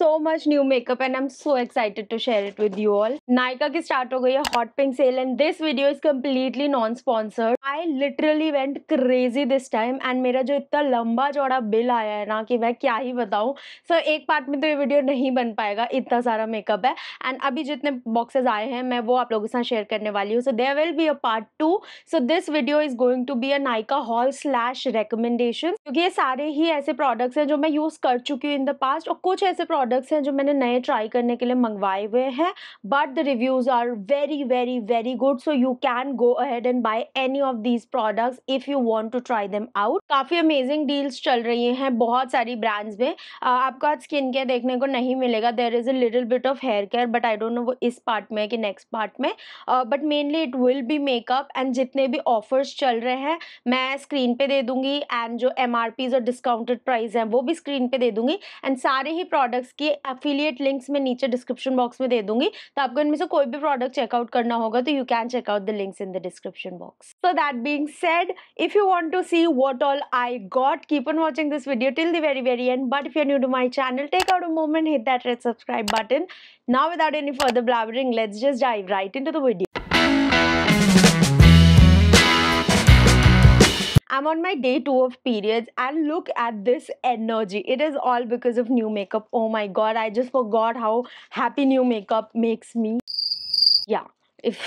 so much new makeup and I'm so excited to share it with you all Nykaa की start हो गई है hot pink sale and this video is completely non-sponsored. I literally went crazy this time and मेरा जो इतना लंबा चौड़ा bill आया है ना कि मैं क्या ही बताऊँ। सो so, एक पार्ट में तो ये वीडियो नहीं बन पाएगा इतना सारा मेकअप है। एंड अभी जितने बॉक्सेस आए हैं मैं वो आप लोगों के साथ शेयर करने वाली हूँ। So there will be a part two so this video is going to be a Nykaa haul slash recommendation क्योंकि ये सारे ही ऐसे प्रोडक्ट्स हैं जो मैं यूज़ कर चुकी हूँ इन द पास्ट और कुछ ऐसे प्रोडक्ट प्रोडक्ट्स हैं जो मैंने नए ट्राई करने के लिए मंगवाए हुए हैं but the reviews are very very very good so you can go ahead and buy any of these products if you want to try them out काफ़ी अमेजिंग डील्स चल रही हैं बहुत सारी ब्रांड्स में। आपको आज स्किन केयर देखने को नहीं मिलेगा there is a little bit of hair care but I don't know वो इस पार्ट में कि नेक्स्ट पार्ट में। But mainly it will be makeup and जितने भी ऑफर्स चल रहे हैं, मैं स्क्रीन पे दे दूँगी एंड जो एम और डिस्काउंटेड प्राइस हैं, वो भी स्क्रीन पे दे दूँगी। एंड सारे ही प्रोडक्ट्स की एफिलिएट लिंक्स में नीचे डिस्क्रिप्शन बॉक्स में दे दूँगी। तो आपको इनमें से कोई भी प्रोडक्ट चेकआउट करना होगा तो you can check out the links in the description box so that being said if you want to see what all I got keep on watching this video till the very very end but if you new to my channel take out a moment hit that red subscribe button now, without any further blabbering, let's just dive right into the video. I'm on my day two of periods and look at this energy. It is all because of new makeup. Oh my god, I just forgot how happy new makeup makes me. Yeah, if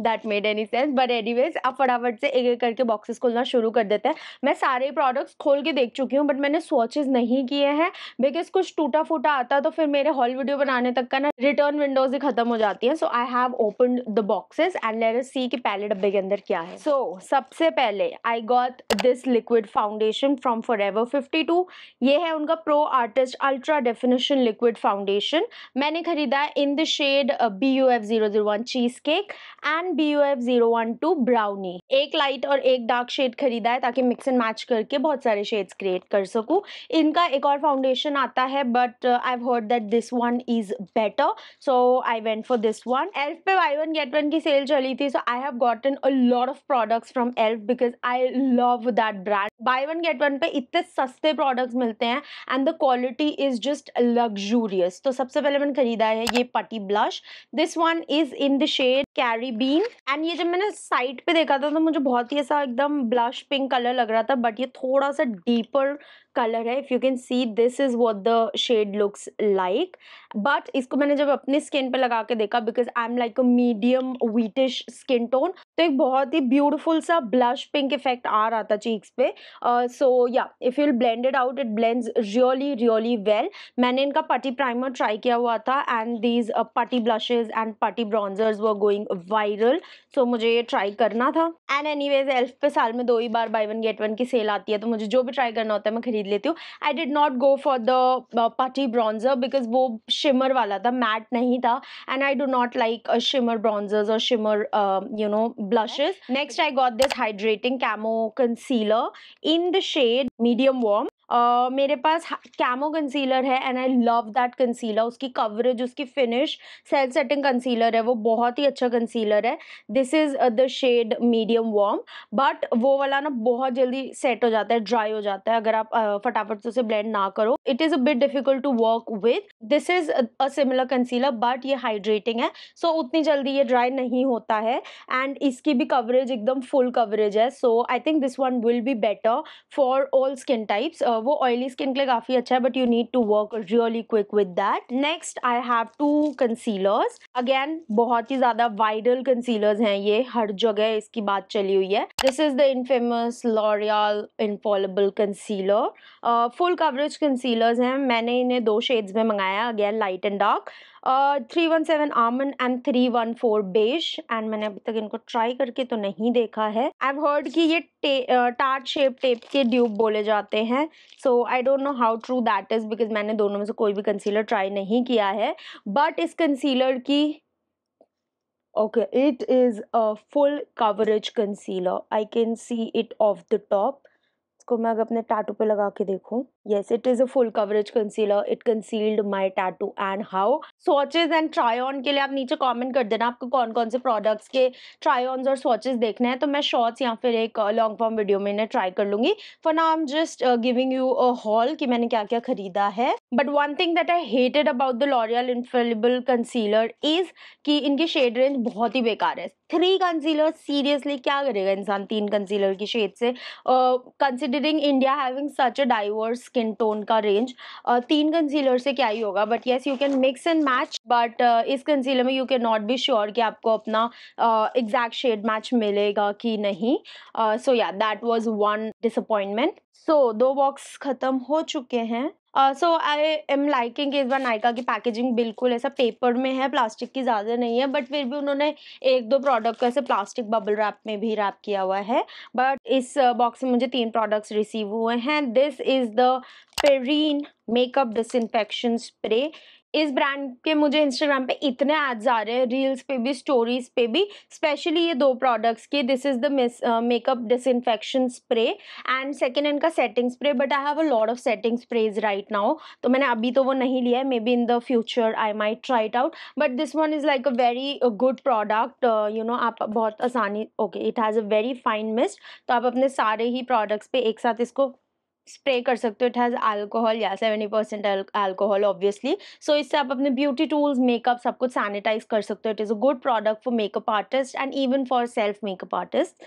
that made any sense but anyways अब फटाफट से एक एक करके boxes खोलना शुरू कर देते हैं। मैं सारे प्रोडक्ट्स खोल के देख चुकी हूँ बट मैंने स्वॉचेज नहीं किए हैं। बिकॉज़ कुछ टूटा फूटा आता तो फिर मेरे हॉल वीडियो बनाने तक का ना रिटर्न विंडोज़ ही खत्म हो जाती है। So I have open the boxes and let us see कि पहले डब्बे के अंदर क्या है। सो so, सबसे पहले I got this liquid foundation from Forever fifty two ये है उनका pro artist ultra definition liquid foundation मैंने खरीदा in the shade B U F zero zero one cheese cake and B U F zero one two brownie एक light और एक dark shade खरीदा है ताकि मिक्स एंड मैच करके बहुत सारे शेड्स क्रिएट कर सकूँ। इनका एक और फाउंडेशन आता है but I heard that this one is better so I went for this one Elf pay buy one get one की सेल चली थी so I have gotten a lot of products from Elf because I love that brand buy one get one pay इतने सस्ते products मिलते हैं and the quality is just luxurious तो सबसे पहले मैंने खरीदा है ये putty blush this one is in the shade Caribbean and ये जब मैंने साइड पे देखा था तो मुझे बहुत ही ऐसा एकदम ब्लश पिंक कलर लग रहा था बट ये थोड़ा सा डीपर कलर है. If you can see this is what the shade looks like but इसको मैंने जब अपने स्किन पे लगा के देखा because I am like a medium wheatish skin tone तो एक बहुत ही ब्यूटीफुल सा ब्लश पिंक इफ़ेक्ट आ रहा था चीक्स पे। So yeah if you'll blended out it blends really really well मैंने इनका पटी प्राइमर ट्राई किया हुआ था and these putty blushes and putty bronzers were going viral सो मुझे ये ट्राई करना था। एंड एनी वेज एल्फ पे साल में दो ही बार बाई वन गेट वन की सेल आती है तो मुझे जो भी ट्राई करना होता है मैं खरीद लेती हूँ। I did not go for the putty bronzer because वो शिमर वाला था मैट नहीं था। And I do not like shimmer bronzers और shimmer you know blushes. Next, I got this hydrating camo concealer in the shade medium warm. Uh, मेरे पास camo concealer है and I love that concealer उसकी coverage उसकी finish self setting concealer है वो बहुत ही अच्छा कंसीलर है. This is the shade medium warm but वो वाला ना बहुत जल्दी सेट हो जाता है ड्राई हो जाता है अगर आप uh, फटाफट से उसे ब्लेंड ना करो. It is a bit difficult to work with this is a similar concealer but ये हाइड्रेटिंग है. सो so, उतनी जल्दी ये ड्राई नहीं होता है एंड इसकी भी कवरेज एकदम फुल कवरेज है. So I think this one will be better for all skin types वो ऑयली स्किन के लिए काफ़ी अच्छा है but you need to work really quick with that next I have two concealers again बहुत ही ज़्यादा वायरल कंसीलर्स हैं ये, हर जगह इसकी बात चली हुई है. This is the infamous L'Oreal infallible concealer full coverage concealers हैं. मैंने इन्हें दो शेड्स में मंगाया again light and dark three one seven Aman and three one four beige and मैंने अभी तक इनको ट्राई करके तो नहीं देखा है। आई हर्ड कि ये टार्ट शेप टेप के ड्यूब बोले जाते हैं। So I don't know how true that is because मैंने दोनों में से कोई भी कंसीलर ट्राई नहीं किया है। बट इस कंसीलर की, okay, it is a full coverage concealer. I can see it off the top. इसको मैं अगर अपने टाटू पे लगा के देखूँ। Yes, it is a full coverage concealer. It concealed my tattoo and how. Swatches and try on के लिए आप नीचे comment कर देना आपको कौन कौन से products के try ons और swatches देखने हैं तो मैं shorts या फिर एक long form video में इन्हें try कर लूँगी For now I'm just uh, giving you a haul कि मैंने क्या क्या खरीदा है But one thing that I hated about the L'Oreal Infallible Concealer is कि इनकी shade range बहुत ही बेकार है थ्री कंसीलर सीरियसली क्या करेगा इंसान तीन कंसीलर की शेड से considering India having such a diverse skin tone का रेंज uh, तीन कंसीलर से क्या ही होगा but yes you can mix and match but इस कंसीलर में you can not be sure कि आपको अपना एग्जैक्ट शेड मैच मिलेगा कि नहीं. So yeah that was one disappointment so दो बॉक्स ख़त्म हो चुके हैं. सो आई एम लाइकिंग इस बार नायका की पैकेजिंग बिल्कुल ऐसा पेपर में है प्लास्टिक की ज़्यादा नहीं है बट फिर भी उन्होंने एक दो प्रोडक्ट को ऐसे प्लास्टिक बबल रैप में भी रैप किया हुआ है। बट इस बॉक्स में मुझे तीन प्रोडक्ट्स रिसीव हुए हैं। This is the Perrin makeup disinfection spray इस ब्रांड के मुझे इंस्टाग्राम पे इतने एड्स आ रहे हैं रील्स पे भी स्टोरीज पे भी स्पेशली ये दो प्रोडक्ट्स के this is the makeup disinfection spray and second इनका setting spray but I have a lot of setting sprays right now तो मैंने अभी तो वो नहीं लिया है maybe in the future I my try it out but this one is like a very good product you know आप बहुत आसानी okay it has a very fine mist तो आप अपने सारे ही प्रोडक्ट्स पे एक साथ इसको स्प्रे कर सकते हो इट हैज़ अल्कोहल या seventy percent alcohol obviously so इससे आप अपने ब्यूटी टूल्स मेकअप सब कुछ सैनिटाइज कर सकते हो it is a good product for makeup artist and even for self makeup artist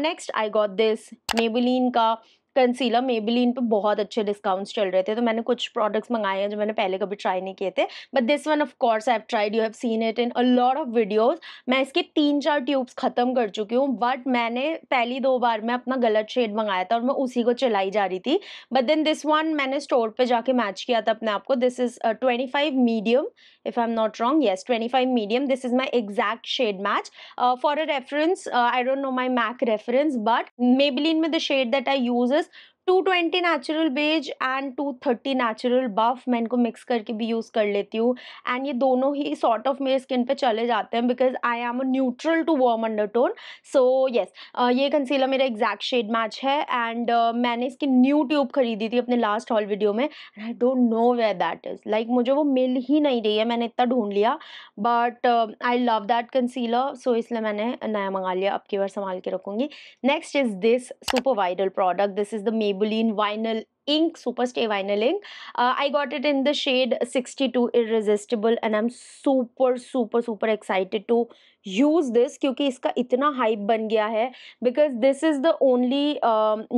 next I got this Maybelline का कंसीलर मेबलिन पे बहुत अच्छे डिस्काउंट्स चल रहे थे तो मैंने कुछ प्रोडक्ट्स मंगाए हैं जो मैंने पहले कभी ट्राई नहीं किए थे। But this one of course I have tried you have seen it in a lot of videos मैं इसके तीन चार ट्यूब्स ख़त्म कर चुकी हूँ बट मैंने पहली दो बार में अपना गलत शेड मंगाया था और मैं उसी को चलाई जा रही थी। बट देन दिस वन मैंने स्टोर पर जाके मैच किया था अपने आप को। This is twenty medium if I'm not wrong. Yes, 25 medium. This is my exact shade match. Uh, for a reference, uh, I don't know my MAC reference, but Maybelline with the shade that I use is 220 natural beige and 230 natural buff मैं इनको mix करके भी use कर लेती हूँ। And ये दोनों ही सॉर्ट ऑफ़ मेरे स्किन पे चले जाते हैं because I am a neutral to warm undertone so yes ये कंसीलर मेरा एग्जैक्ट शेड मैच है एंड uh, मैंने इसकी न्यू ट्यूब खरीदी थी अपने लास्ट हॉल वीडियो में and I don't know where that is like मुझे वो मिल ही नहीं रही है मैंने इतना ढूंढ लिया। But I love that concealer so इसलिए मैंने नया मंगा लिया। अब की बार संभाल के रखूँगी। Next is this super viral product this is the Jubilee vinyl ink super stay vinyl ink. Uh, i got it in the shade 62 irresistible and i'm super super super excited to use this क्योंकि इसका इतना hype बन गया है because this is the only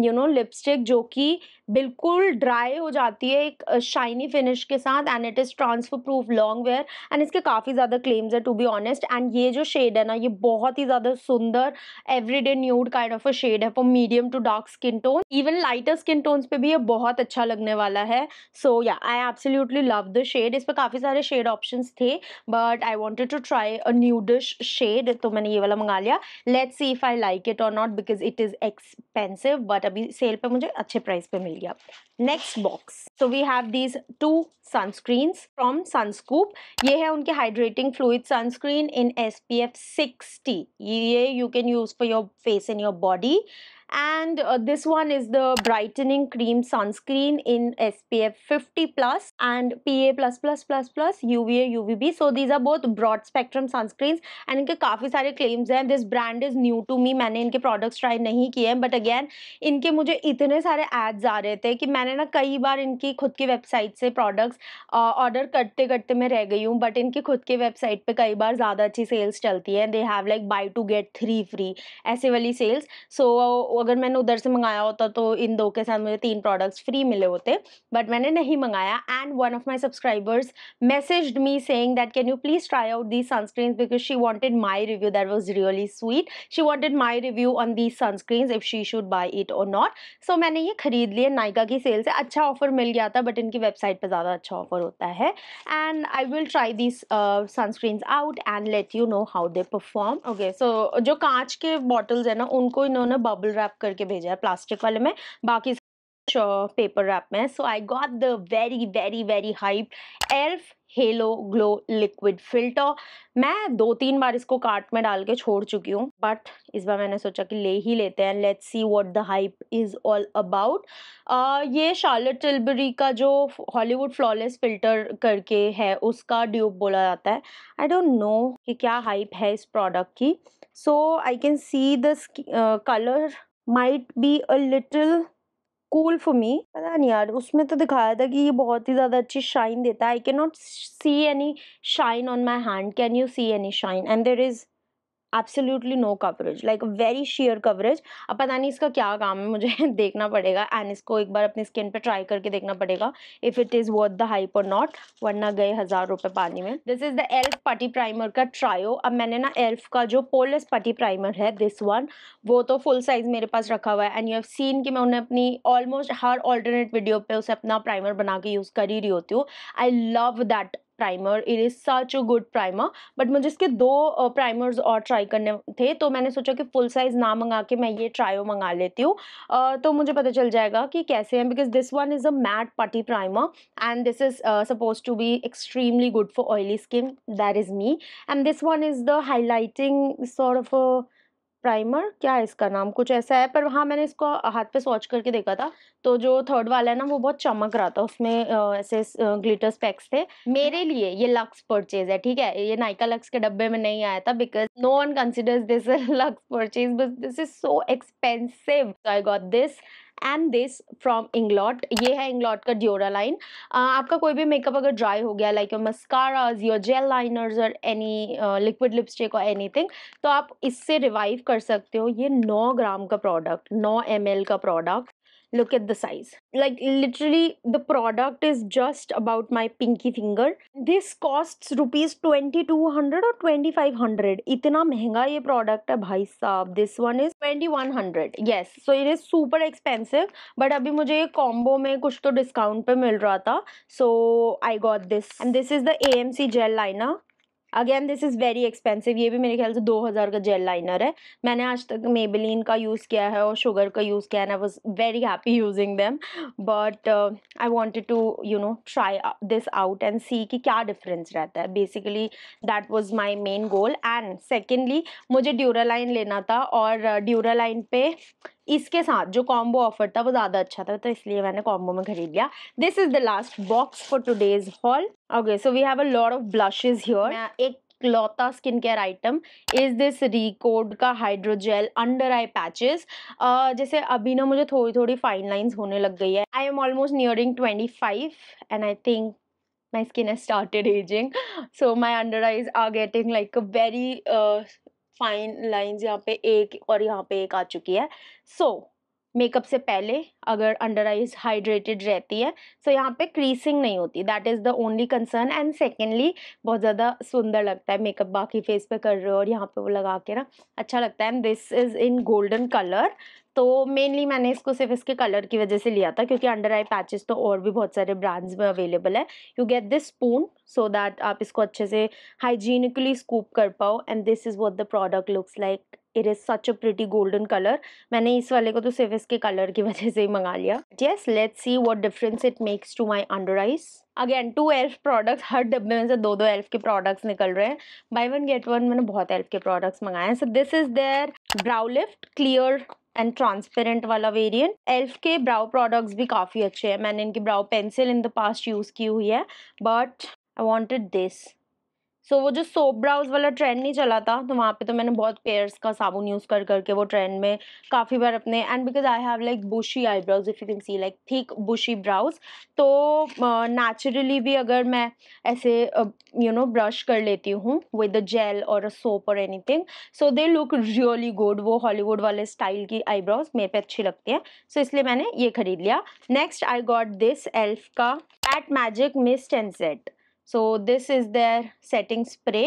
you know lipstick जो कि बिल्कुल dry हो जाती है एक शाइनी uh, फिनिश के साथ and it is transfer proof long wear and इसके काफ़ी ज़्यादा क्लेम्स है टू बी ऑनेस्ट एंड ये जो शेड है ना ये बहुत ही ज़्यादा सुंदर everyday nude kind of a shade है for medium to dark skin tone even lighter skin tones पे भी ये बहुत अच्छा लगने वाला है। So yeah I absolutely love the shade इस पर काफ़ी सारे शेड ऑप्शन थे but I wanted to try a nudish shade तो मैंने ये वाला मंगा लिया। Let's see if I like it or not because it is expensive but अभी सेल पे मुझे अच्छे प्राइस पे मिल गया। Next box so we have these two sunscreens from Sunscoop ये है उनके hydrating fluid sunscreen in S P F sixty ये you can use for your face in your body and uh, this one is the brightening cream sunscreen in SPF 50 plus and PA plus plus plus plus UVA UVB so these are both broad spectrum sunscreens and इनके काफ़ी सारे claims हैं this brand is new to me मैंने इनके products try नहीं किए हैं but again इनके मुझे इतने सारे ads आ रहे थे कि मैंने ना कई बार इनकी खुद की website से products uh, करते करते मैं रह गई हूँ बट इनकी खुद की वेबसाइट पे कई बार ज़्यादा अच्छी सेल्स चलती है they have like buy two get three free ऐसे वाली सो so, अगर मैंने उधर से मंगाया होता तो इन दो के साथ मुझे तीन प्रोडक्ट्स फ्री मिले होते बट मैंने नहीं मंगाया। And one of my subscribers message me saying that can you please try out the sunscreen because she wanted my review that was really sweet she wanted my review on the sunscreen if she should buy it or not so मैंने ये खरीद लिया। नाइका की cell से अच्छा offer मिल गया था but इनकी वेबसाइट पर ज़्यादा अच्छा ऑफ़र होता है। And I will try this sunscreen out and let you know how they perform okay so जो कांच के बॉटल्स है ना, उनको इन्होंने बबल रैप करके भेजा है प्लास्टिक वाले में, बाकी पेपर रैप में so I got the very very very hype elf halo glow liquid filter मैं दो तीन बार इसको कार्ट में डाल के छोड़ चुकी हूँ बट इस बार मैंने सोचा कि ले ही लेते हैं। Let's see what the hype is all about ये शार्लेट टिलबरी का जो हॉलीवुड फ्लॉलेस फ़िल्टर करके है, उसका ड्यूब बोला जाता है। आई डोंट नो कि क्या हाइप है इस प्रोडक्ट की। So I can see the colour might be a little cool for me पता नहीं यार, उसमें तो दिखाया था कि ये बहुत ही ज़्यादा अच्छी शाइन देता है। I can not see any shine on my hand can you see any shine and there is absolutely no coverage like very sheer coverage अब पता नहीं इसका क्या काम है, मुझे देखना पड़ेगा एंड इसको एक बार अपनी स्किन पे ट्राई करके देखना पड़ेगा if it is worth the hype और नॉट वरना गए हज़ार रुपये पानी में। This is the elf putty primer का ट्रायो अब मैंने ना एल्फ का जो पोलस पटी प्राइमर है दिस वन वो तो फुल साइज़ मेरे पास रखा हुआ है एंड यू हैव सीन कि मैं उन्हें अपनी ऑलमोस्ट हर ऑल्टरनेट वीडियो पे उसे अपना प्राइमर बना के यूज़ कर ही रही होती हूँ। I love that primer it is such a good primer but मुझे इसके दो प्राइमर्स और ट्राई करने थे तो मैंने सोचा कि फुल साइज़ ना मंगा के मैं ये ट्रायो मंगा लेती हूँ। तो मुझे पता चल जाएगा कि कैसे हैं because this one is a matte putty primer and this is supposed to be extremely good for oily skin that is me and this one is the highlighting sort of primer क्या है इसका नाम? कुछ ऐसा है, पर हाँ मैंने इसको हाथ पे स्वॉच करके देखा था। तो जो थर्ड वाला है ना, वो बहुत चमक रहा था, उसमें ऐसे ग्लिटर स्पेक्स थे। मेरे लिए ये लक्स परचेज है, ठीक है? ये नाइका लक्स के डब्बे में नहीं आया था because no one considers this luxe purchase but this is so expensive I got this and this from Inglot ये है इंग्लॉट का ड्योरा लाइन आपका कोई भी मेकअप अगर ड्राई हो गया like mascaras your gel liners or any liquid lipstick or anything तो आप इससे रिवाइव कर सकते हो. ये नौ ग्राम का प्रोडक्ट नौ एम का product look at the size like literally the product is just about my pinky finger this costs rupees 2200 or 2500 इतना महँगा ये प्रोडक्ट है भाई साहब this one is 2100 yes so it is super expensive but अभी मुझे ये कॉम्बो में कुछ तो डिस्काउंट पे मिल रहा था so I got this and this is the AMC gel liner again this is very expensive ये भी मेरे ख्याल से दो हज़ार का जेल लाइनर है। मैंने आज तक मेबलिन का यूज़ किया है और शुगर का यूज़ किया है I was very happy using them but I wanted to you know try this out and see कि क्या डिफरेंस रहता है। Basically that was my main goal and secondly मुझे ड्यूरालाइन लेना था और ड्यूरालाइन uh, पे इसके साथ जो कॉम्बो ऑफ़र था वो ज़्यादा अच्छा था तो इसलिए मैंने कॉम्बो में खरीद लिया। This is the last box for today's haul okay so we have a lot of blushes here एक क्लॉथा skin care item is this Recode का हाइड्रोजेल अंडर आई पैचेस जैसे अभी ना मुझे थोड़ी थोड़ी फाइन लाइंस होने लग गई है। I am almost nearing twenty five and I think skin has started aging. So my under eyes are getting like a very uh, fine lines यहाँ पे एक और यहाँ पे एक आ चुकी है। सो so, मेकअप से पहले अगर अंडर आइज़ हाइड्रेटेड रहती है सो so यहाँ पे क्रीसिंग नहीं होती that is the only concern and secondly बहुत ज़्यादा सुंदर लगता है मेकअप बाकी फेस पे कर रहे हो और यहाँ पे वो लगा के ना अच्छा लगता है and this is in golden colour तो मेनली मैंने इसको सिर्फ़ इसके कलर की वजह से लिया था, क्योंकि अंडर आई पैचेस तो और भी बहुत सारे ब्रांड्स में अवेलेबल है। You get this spoon so that आप इसको अच्छे से हाइजीनिकली स्कूप कर पाओ and this is what the product looks like it is such a pretty golden colour मैंने इस वाले को तो सिर्फ़ इसके कलर की वजह से ही मंगा लिया। Yes let's see what difference it makes to my under eyes again two elf products हर डब्बे में से दो दो एल्फ के प्रोडक्ट्स निकल रहे हैं। बाई वन गेट वन मैंने बहुत एल्फ के प्रोडक्ट्स मंगाए हैं। So this is their brow lift clear and transparent वाला वेरिएंट एल्फ के ब्राउ प्रोडक्ट्स भी काफ़ी अच्छे हैं. मैंने इनकी brow pencil in the past use की हुई है but I wanted this so so, वो जो सोप ब्राउज वाला ट्रेंड नहीं चला था तो वहाँ पे तो मैंने बहुत पेयर्स का साबुन यूज़ कर करके वो ट्रेंड में काफ़ी बार अपने and because I have like bushy eyebrows if you can see like thick bushy brows तो नेचुरली uh, भी अगर मैं ऐसे यू नो ब्रश कर लेती हूँ with a gel or a soap or anything so they look really good वो Hollywood वाले स्टाइल की आईब्राउज मेरे पे अच्छी लगती हैं सो so, इसलिए मैंने ये खरीद लिया। Next I got this elf का at magic mist and set so this is their setting spray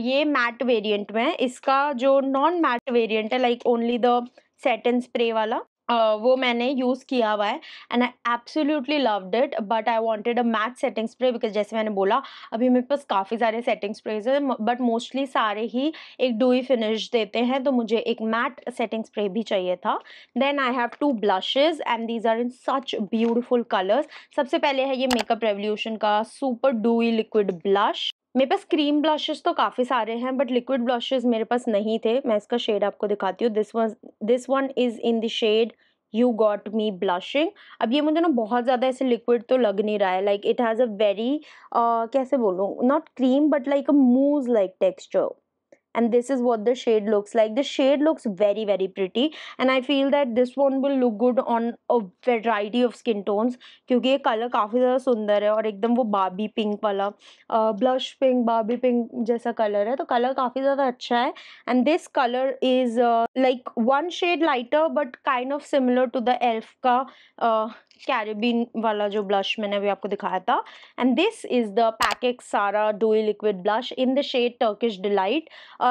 ये मैट वेरिएंट में है। इसका जो नॉन मैट वेरिएंट है like only the setting spray वाला वो मैंने यूज़ किया हुआ है and I absolutely loved it, but I wanted a matte setting spray because जैसे मैंने बोला, अभी मेरे पास काफ़ी सारे सेटिंग स्प्रेज हैं बट मोस्टली सारे ही एक डूई फिनिश देते हैं तो मुझे एक मैट सेटिंग स्प्रे भी चाहिए था। Then I have two blushes and these are in such beautiful colours. सबसे पहले है ये मेकअप रेवोल्यूशन का सुपर डूई लिक्विड ब्लश। मेरे पास क्रीम ब्लशेस तो काफ़ी सारे हैं बट लिक्विड ब्लशेस मेरे पास नहीं थे। मैं इसका शेड आपको दिखाती हूँ। This one this one is in the shade you got me blushing अब ये मुझे ना बहुत ज़्यादा ऐसे लिक्विड तो लग नहीं रहा है। Like it has a very कैसे बोलूँ? Not cream but like a mousse like texture and this is what the shade looks like the shade looks very very pretty and i feel that this one will look good on a variety of skin tones क्योंकि ये colour काफ़ी ज़्यादा सुंदर है और एकदम वो बाबी pink वाला ब्लश पिंक बाबी पिंक जैसा कलर है तो कलर काफ़ी ज़्यादा अच्छा है and this colour is like one shade lighter but kind of similar to the elf का uh, Caribbean वाला जो ब्लश मैंने अभी आपको दिखाया था। And this is the PAC Sara dewy liquid blush in the shade Turkish delight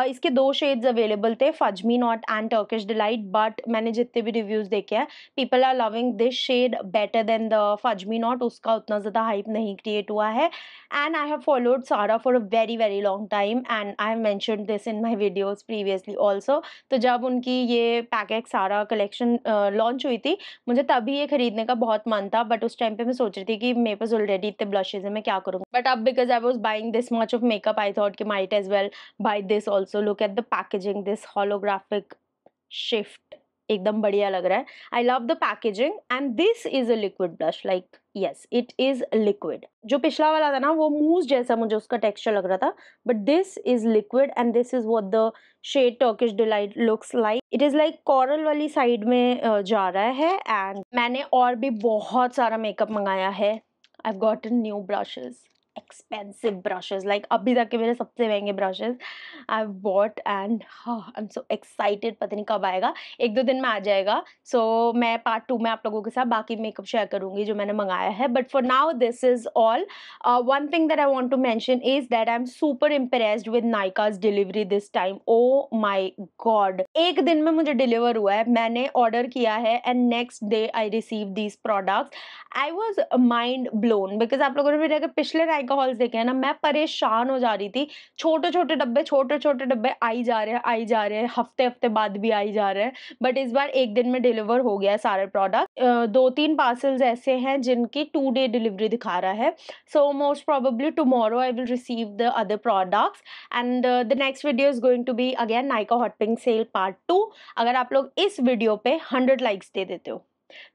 इसके दो शेड्स अवेलेबल थे fudge me not and Turkish delight but मैंने जितने भी रिव्यूज़ देखे हैं people are loving this shade better than the fudge me not उसका उतना ज़्यादा हाइप नहीं क्रिएट हुआ है। And I have followed Sara for a very very long time and I have mentioned this in my videos previously also तो जब उनकी ये पैकेक सारा कलेक्शन लॉन्च हुई थी, मुझे तभी ये खरीदने का बहुत बहुत मन था बट उस टाइम पे मैं सोच रही थी कि मेरे पास ऑलरेडी इतने ब्लशेज है, मैं क्या करूँगा बट अब because I was buying this much of makeup I thought कि might as well buy this also look at the packaging this holographic shift एकदम बढ़िया लग रहा है। I love the packaging and this is a liquid blush like yes it is liquid जो पिछला वाला था ना, वो मूस जैसा मुझे उसका टेक्सचर लग रहा था but this is liquid and this is what the shade Turkish delight looks like it is like coral वाली साइड में जा रहा है एंड मैंने और भी बहुत सारा मेकअप मंगाया है. I got new brushes expensive brushes like अभी तक के मेरे सबसे महँगे brushes I what and I am so excited पता नहीं कब आएगा। एक दो दिन में आ जाएगा। सो so, मैं पार्ट टू में आप लोगों के साथ बाकी मेकअप शेयर करूँगी जो मैंने मंगाया है। But for now this is all one thing that I want to mention is that I am super impressed with Nykaa's delivery this time oh my God एक दिन में मुझे डिलीवर हुआ है। मैंने ऑर्डर किया है and next day I receive these products I was mind blown because आप लोगों ने मेरे अगर पिछले अल्कोहल्स देखे हैं ना, मैं परेशान हो जा रही थी। छोटे छोटे डब्बे छोटे छोटे डब्बे आई जा रहे हैं, आई जा रहे हैं हफ़्ते हफ़्ते बाद भी आई जा रहे हैं। बट इस बार एक दिन में डिलीवर हो गया है सारे प्रोडक्ट दो तीन पार्सल्स ऐसे हैं जिनकी टू डे डिलीवरी दिखा रहा है। So most probably tomorrow I will receive the other products and the next video is going to be again Nykaa hot pink sale part two अगर आप लोग इस वीडियो पे हंड्रेड लाइक्स दे देते हो।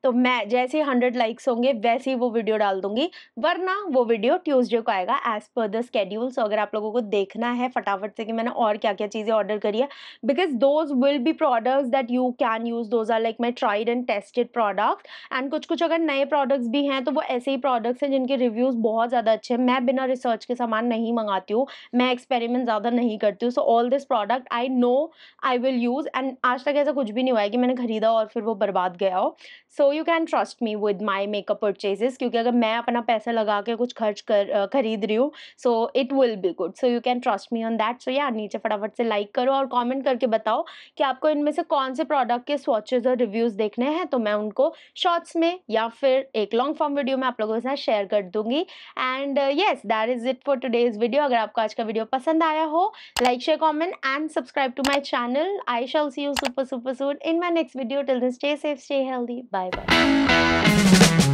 तो मैं जैसे हंड्रेड लाइक्स होंगे, वैसे ही वो वीडियो डाल दूँगी, वरना वो वीडियो ट्यूसडे को आएगा एज पर द स्केड्यूल सो अगर आप लोगों को देखना है फटाफट से कि मैंने और क्या क्या चीज़ें ऑर्डर करी है because those will be products that you can use those are like my tried and tested product and कुछ कुछ अगर नए प्रोडक्ट्स भी हैं तो वो ऐसे ही प्रोडक्ट्स हैं जिनके रिव्यूज़ बहुत ज़्यादा अच्छे हैं। मैं बिना रिसर्च के सामान नहीं मंगाती हूँ, मैं एक्सपेरिमेंट ज़्यादा नहीं करती हूँ। So all this product I know I will use and आज तक ऐसा कुछ भी नहीं हुआ है कि मैंने खरीदा और फिर वो बर्बाद गया हो। So you can trust me with my makeup purchases क्योंकि अगर मैं अपना पैसा लगा के कुछ खर्च कर खरीद रही हूँ so it will be good so you can trust me on that so yeah नीचे फटाफट से लाइक करो और कॉमेंट करके बताओ कि आपको इनमें से कौन से प्रोडक्ट के स्वॉचेज और रिव्यूज़ देखने हैं तो मैं उनको शॉर्ट्स में या फिर एक लॉन्ग फॉर्म वीडियो में आप लोगों के साथ शेयर कर दूँगी. And yes that is it for today's video अगर आपको आज का वीडियो पसंद आया हो like share comment and subscribe to my channel I shall see you super super soon in my next video till then stay safe stay healthy bye bye Thank you.